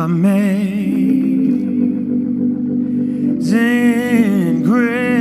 Amazing grace,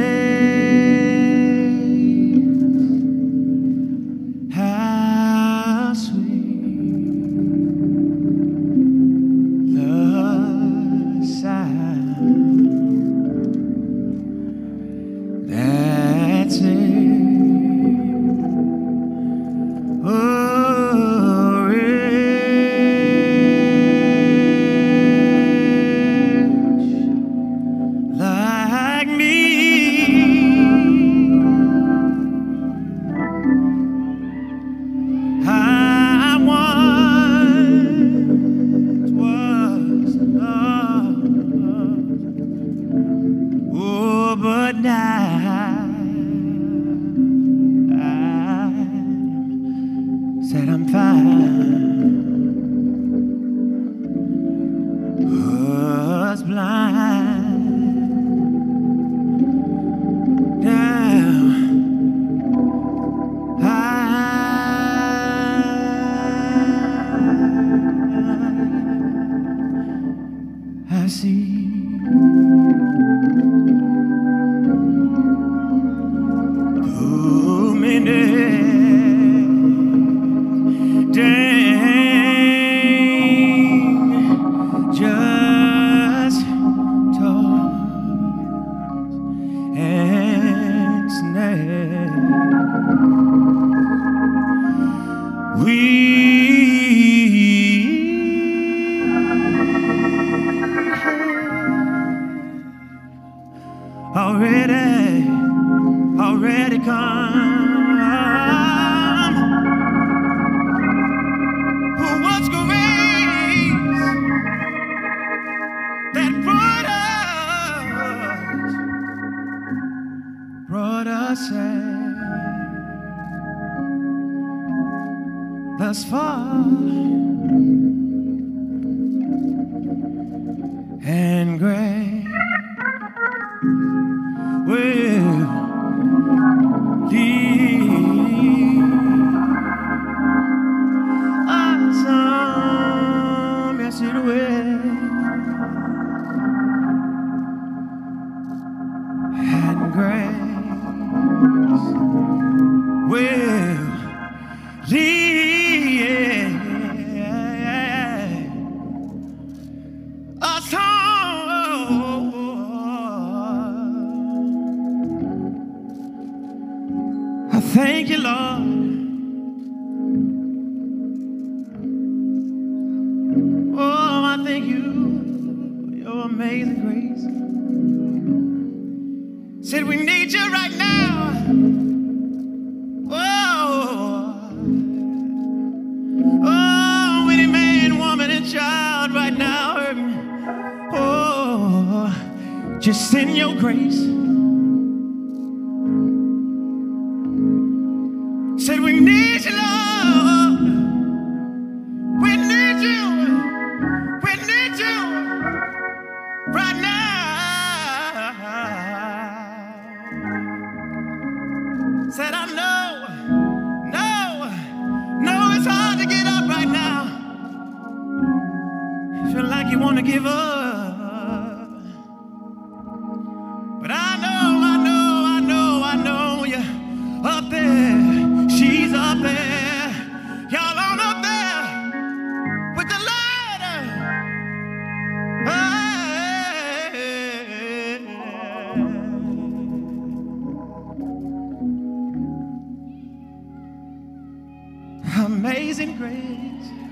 We already, already come. Who was grace that brought us, brought us thus far, and grace will lead us on. Yes, it will. And grace will lead thank you, Lord. Oh, I thank you, for your amazing grace. Said we need you right now. Oh, oh, any man, woman, and child right now. Oh, just send your grace. To give up. But I know, I know, I know, I know you're up there. She's up there. Y'all on up there with the lighter. Amazing grace.